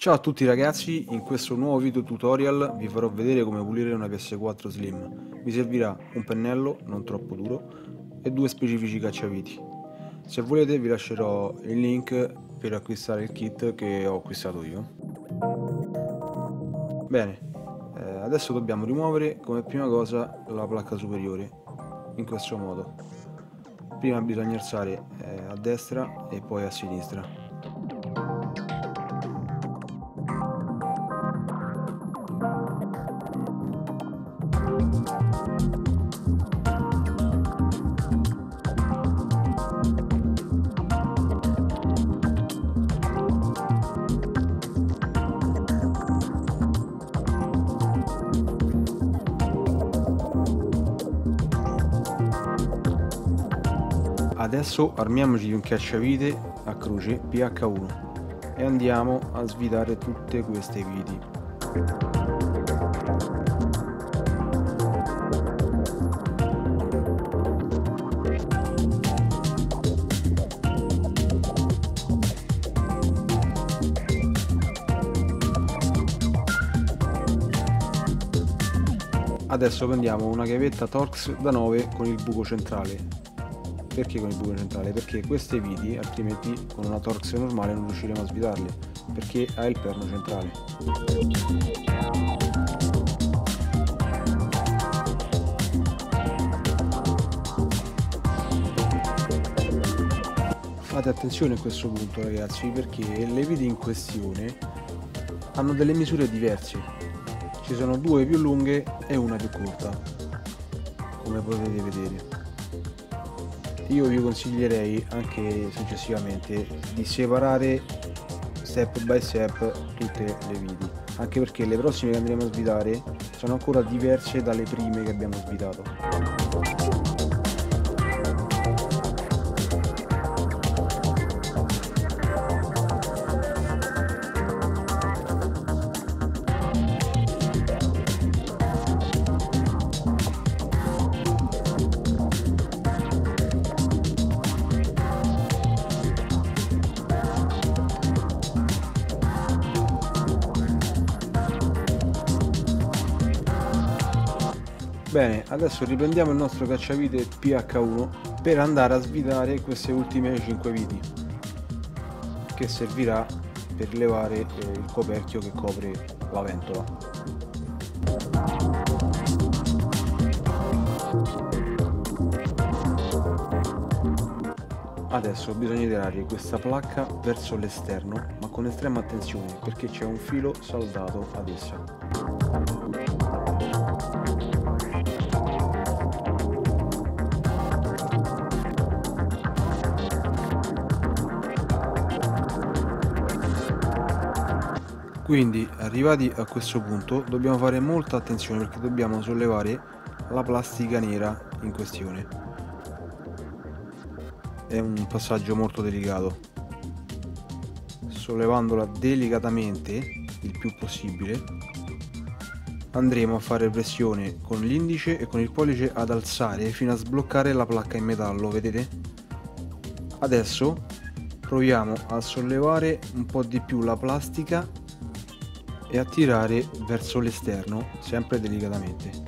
Ciao a tutti ragazzi, in questo nuovo video tutorial vi farò vedere come pulire una PS4 Slim. Vi servirà un pennello non troppo duro e due specifici cacciaviti. Se volete vi lascerò il link per acquistare il kit che ho acquistato io. Bene, eh, adesso dobbiamo rimuovere come prima cosa la placca superiore, in questo modo. Prima bisogna alzare eh, a destra e poi a sinistra. Adesso armiamoci di un cacciavite a croce PH1 e andiamo a svitare tutte queste viti. Adesso prendiamo una chiavetta Torx da 9 con il buco centrale perché con il buco centrale? Perché queste viti altrimenti con una Torx normale non riusciremo a svitarle perché ha il perno centrale. Fate attenzione a questo punto ragazzi perché le viti in questione hanno delle misure diverse. Ci sono due più lunghe e una più corta, come potete vedere. Io vi consiglierei anche successivamente di separare step by step tutte le viti anche perché le prossime che andremo a svitare sono ancora diverse dalle prime che abbiamo svitato Bene, adesso riprendiamo il nostro cacciavite PH1 per andare a svitare queste ultime 5 viti che servirà per levare eh, il coperchio che copre la ventola. Adesso bisogna tirare questa placca verso l'esterno ma con estrema attenzione perché c'è un filo saldato ad essa. Quindi arrivati a questo punto dobbiamo fare molta attenzione perché dobbiamo sollevare la plastica nera in questione. È un passaggio molto delicato. Sollevandola delicatamente, il più possibile, andremo a fare pressione con l'indice e con il pollice ad alzare fino a sbloccare la placca in metallo, vedete? Adesso proviamo a sollevare un po' di più la plastica e attirare verso l'esterno sempre delicatamente.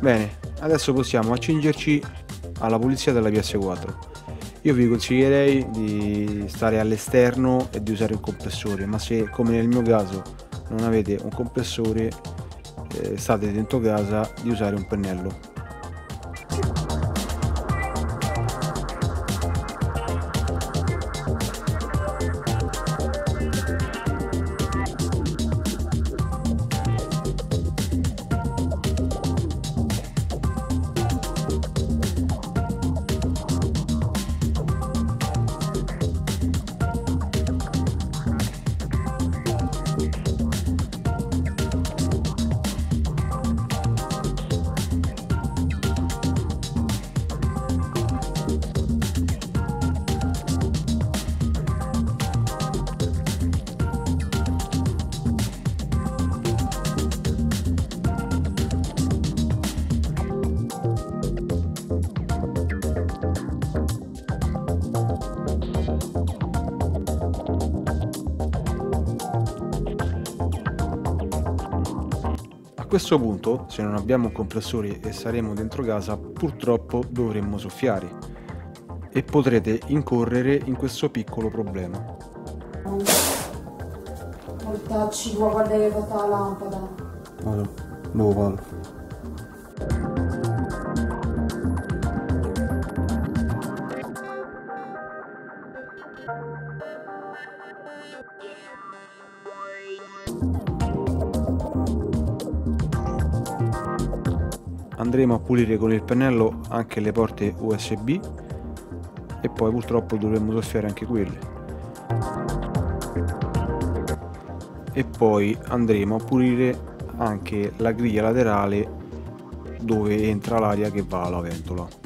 Bene, adesso possiamo accingerci alla pulizia della PS4 io vi consiglierei di stare all'esterno e di usare un compressore ma se come nel mio caso non avete un compressore eh, state dentro casa di usare un pennello questo punto, se non abbiamo un compressore e saremo dentro casa, purtroppo dovremmo soffiare e potrete incorrere in questo piccolo problema. Mortacci, guarda che hai fatto la lampada. Vado, boh, vado. Andremo a pulire con il pennello anche le porte USB e poi purtroppo dovremo soffiare anche quelle. E poi andremo a pulire anche la griglia laterale dove entra l'aria che va alla ventola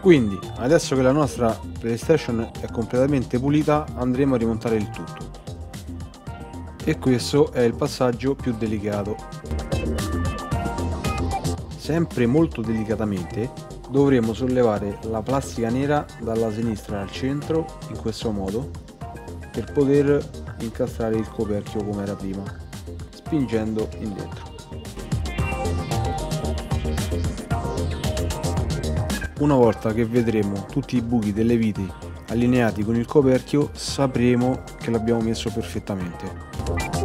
Quindi, adesso che la nostra PlayStation è completamente pulita, andremo a rimontare il tutto. E questo è il passaggio più delicato. Sempre molto delicatamente dovremo sollevare la plastica nera dalla sinistra al centro in questo modo per poter incastrare il coperchio come era prima, spingendo in Una volta che vedremo tutti i buchi delle viti allineati con il coperchio sapremo che l'abbiamo messo perfettamente.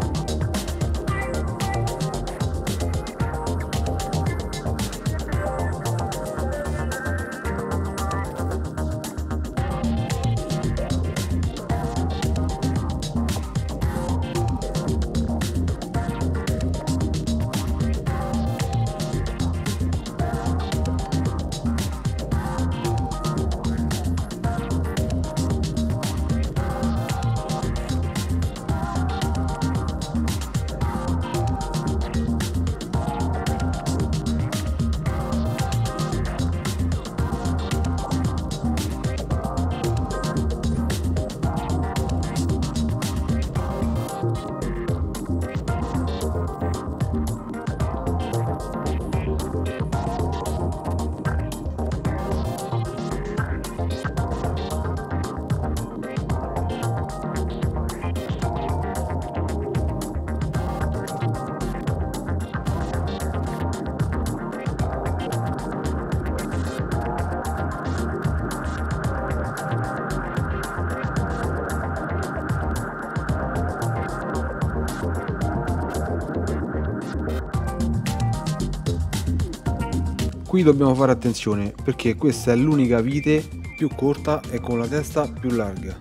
Qui dobbiamo fare attenzione perché questa è l'unica vite più corta e con la testa più larga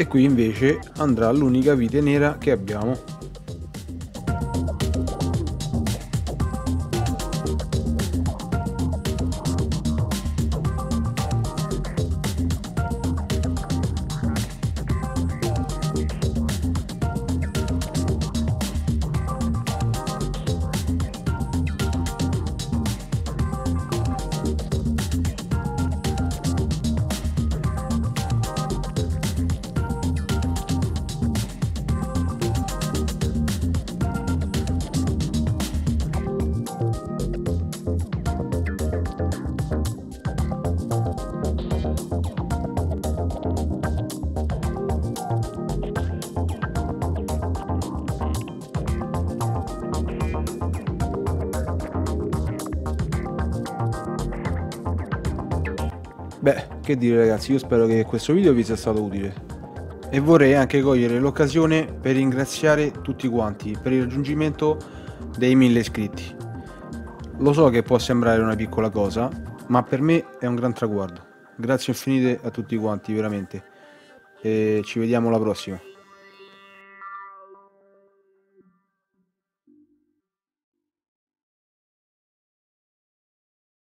e qui invece andrà l'unica vite nera che abbiamo Beh, che dire ragazzi, io spero che questo video vi sia stato utile e vorrei anche cogliere l'occasione per ringraziare tutti quanti per il raggiungimento dei 1000 iscritti. Lo so che può sembrare una piccola cosa, ma per me è un gran traguardo. Grazie infinite a tutti quanti, veramente. E ci vediamo alla prossima.